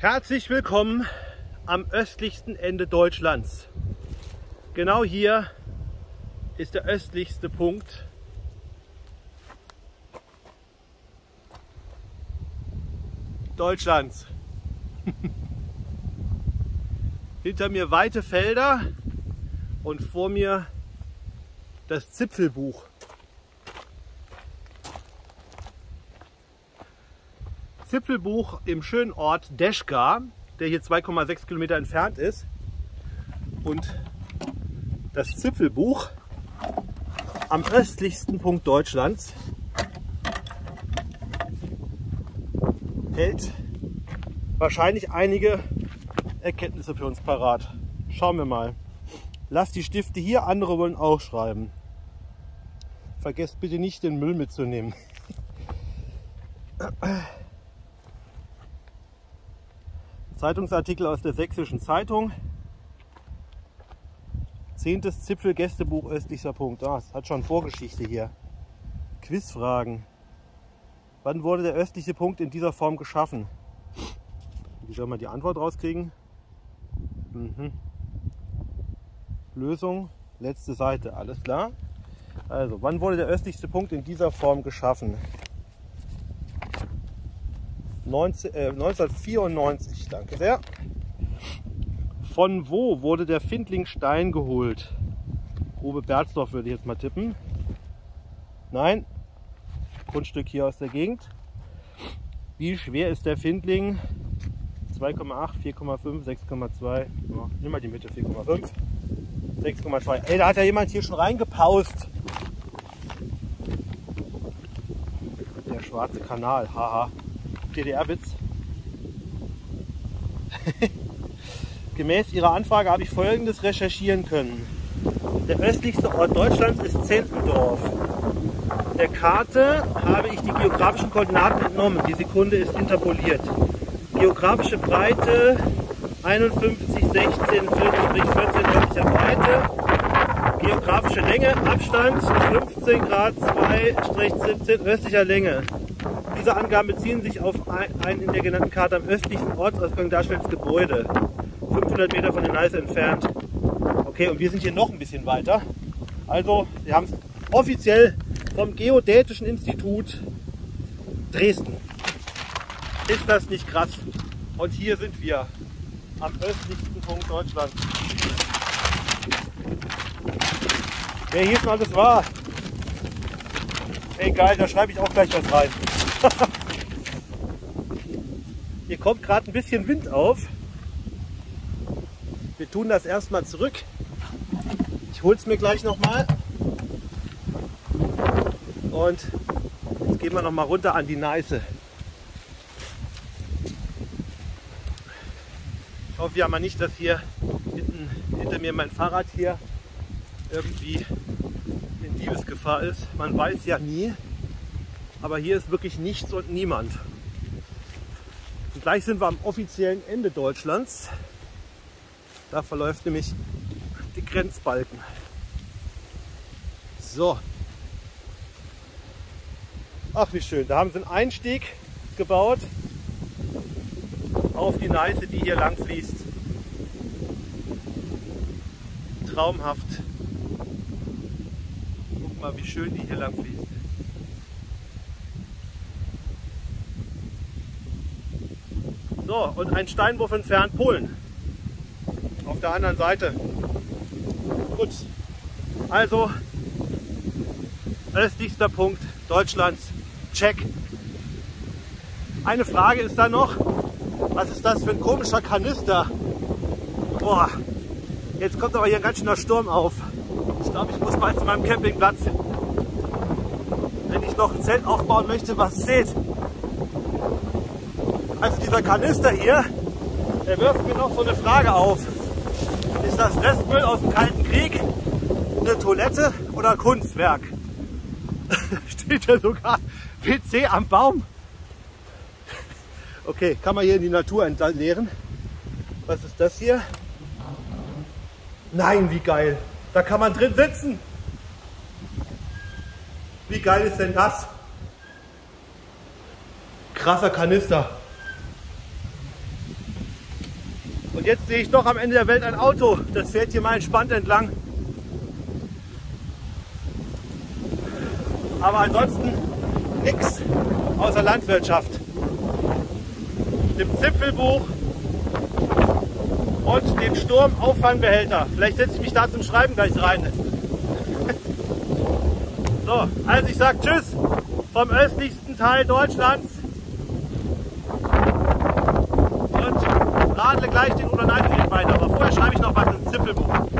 Herzlich willkommen am östlichsten Ende Deutschlands. Genau hier ist der östlichste Punkt Deutschlands. Hinter mir weite Felder und vor mir das Zipfelbuch. Zipfelbuch im schönen Ort Deschka, der hier 2,6 Kilometer entfernt ist. Und das Zipfelbuch am östlichsten Punkt Deutschlands hält wahrscheinlich einige Erkenntnisse für uns parat. Schauen wir mal. Lasst die Stifte hier, andere wollen auch schreiben. Vergesst bitte nicht den Müll mitzunehmen. Zeitungsartikel aus der Sächsischen Zeitung. Zehntes Zipfel-Gästebuch östlicher Punkt. Ah, es hat schon Vorgeschichte hier. Quizfragen. Wann wurde der östliche Punkt in dieser Form geschaffen? Wie soll man die Antwort rauskriegen? Mhm. Lösung, letzte Seite, alles klar. Also, wann wurde der östlichste Punkt in dieser Form geschaffen? 19, äh, 1994, danke sehr. Von wo wurde der Findlingstein geholt? Grube Berzdorf würde ich jetzt mal tippen. Nein, Grundstück hier aus der Gegend. Wie schwer ist der Findling? 2,8, 4,5, 6,2. Ja, nimm mal die Mitte, 4,5. 6,2. Ey, da hat ja jemand hier schon reingepaust. Der schwarze Kanal, haha. DDR-Witz. Gemäß Ihrer Anfrage habe ich folgendes recherchieren können. Der östlichste Ort Deutschlands ist Zentendorf. Der Karte habe ich die geografischen Koordinaten entnommen. Die Sekunde ist interpoliert. Geografische Breite 51, 16, 40, 14 nördlicher Breite. Geografische Länge, Abstand 15 Grad 2-17 östlicher Länge. Diese Angaben beziehen sich auf ein in der genannten Karte am östlichsten Ortsausgang darstellendes Gebäude. 500 Meter von der Neiße entfernt. Okay, und wir sind hier noch ein bisschen weiter. Also, wir haben es offiziell vom Geodätischen Institut Dresden. Ist das nicht krass? Und hier sind wir am östlichsten Punkt Deutschlands. Wer hier schon alles war. Egal, da schreibe ich auch gleich was rein. hier kommt gerade ein bisschen Wind auf. Wir tun das erstmal zurück. Ich hole es mir gleich nochmal. Und jetzt gehen wir nochmal runter an die Neiße. Ich hoffe ja mal nicht, dass hier hinter mir mein Fahrrad hier irgendwie in Diebesgefahr ist. Man weiß ja nie. Aber hier ist wirklich nichts und niemand. Und gleich sind wir am offiziellen Ende Deutschlands. Da verläuft nämlich die Grenzbalken. So. Ach, wie schön. Da haben sie einen Einstieg gebaut auf die Neiße, die hier lang fließt. Traumhaft. Guck mal, wie schön die hier lang fließt. So, und ein Steinwurf entfernt Polen. Auf der anderen Seite. Gut. Also, östlichster Punkt Deutschlands. Check. Eine Frage ist da noch. Was ist das für ein komischer Kanister? Boah, jetzt kommt aber hier ein ganz schöner Sturm auf. Ich glaube, ich muss mal zu meinem Campingplatz, wenn ich noch ein Zelt aufbauen möchte, was seht. Also dieser Kanister hier, der wirft mir noch so eine Frage auf. Ist das Restmüll aus dem Kalten Krieg, eine Toilette oder Kunstwerk? Steht ja sogar PC am Baum. Okay, kann man hier in die Natur entleeren. Was ist das hier? Nein, wie geil. Da kann man drin sitzen. Wie geil ist denn das? Krasser Kanister. Und jetzt sehe ich doch am Ende der Welt ein Auto. Das fährt hier mal entspannt entlang. Aber ansonsten nichts außer Landwirtschaft. Dem Zipfelbuch und dem Sturmauffangbehälter. Vielleicht setze ich mich da zum Schreiben gleich rein. So, also ich sage Tschüss vom östlichsten Teil Deutschlands und radle gleich den Oder-Nein-Weg weiter. Aber vorher schreibe ich noch was ins Zipfelbuch.